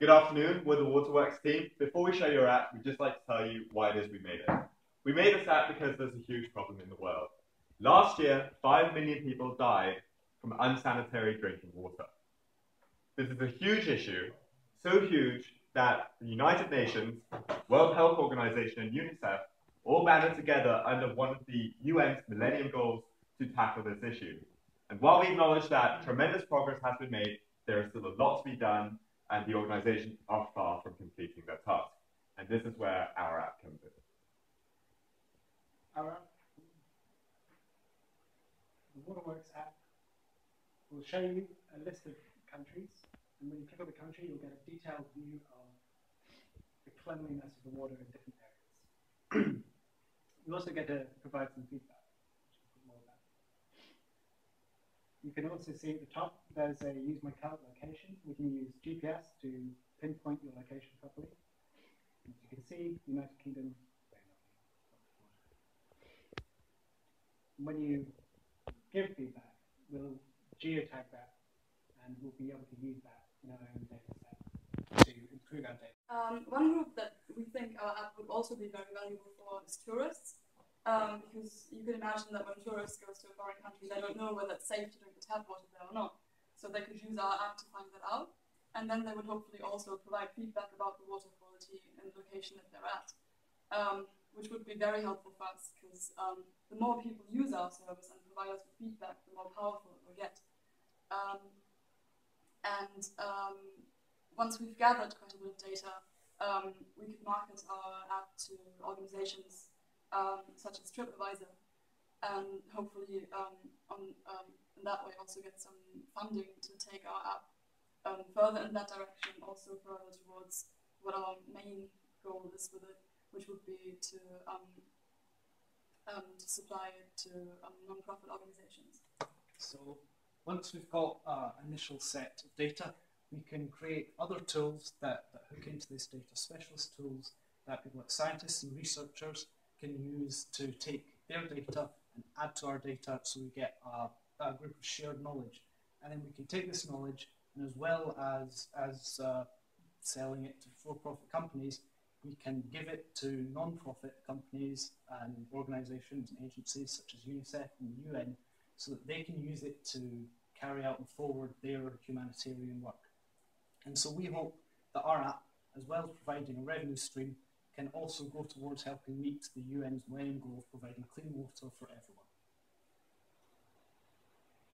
Good afternoon, we're the Waterworks team. Before we show you our app, we'd just like to tell you why it is we made it. We made this app because there's a huge problem in the world. Last year, 5 million people died from unsanitary drinking water. This is a huge issue, so huge that the United Nations, World Health Organization, and UNICEF all banded together under one of the UN's Millennium Goals to tackle this issue. And while we acknowledge that tremendous progress has been made, there is still a lot to be done and the organizations are far from completing their task. And this is where our app comes in. Our app, the Waterworks app, will show you a list of countries, and when you click on the country, you'll get a detailed view of the cleanliness of the water in different areas. you also get to provide some feedback. You can also see at the top there's a use my current location. We can use GPS to pinpoint your location properly. As you can see, United Kingdom. When you give feedback, we'll geotag that and we'll be able to use that in our own data set to improve our data. Um, one group that we think our app would also be very valuable for is tourists. Um, because you can imagine that when tourists go to a foreign country, they don't know whether it's safe to drink the tap water there or not. So they could use our app to find that out. And then they would hopefully also provide feedback about the water quality and location that they're at, um, which would be very helpful for us because um, the more people use our service and provide us with feedback, the more powerful it will get. Um, and um, once we've gathered quite a bit of data, um, we could market our app to organizations um, such as TripAdvisor, and hopefully um, on um, in that way also get some funding to take our app um, further in that direction, also further towards what our main goal is with it, which would be to um, um, to supply it to non-profit organizations. So once we've got our initial set of data, we can create other tools that, that hook into this data, specialist tools that people like scientists and researchers can use to take their data and add to our data so we get a, a group of shared knowledge. And then we can take this knowledge and as well as, as uh, selling it to for-profit companies, we can give it to non-profit companies and organizations and agencies such as UNICEF and the UN so that they can use it to carry out and forward their humanitarian work. And so we hope that our app, as well as providing a revenue stream, can also go towards helping meet the UN's Millennium Goal of providing clean water for everyone.